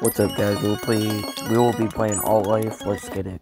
What's up, guys? We'll play. We will be playing Altlife. Let's get it.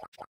What?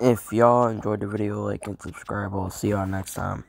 If y'all enjoyed the video, like and subscribe. I'll see y'all next time.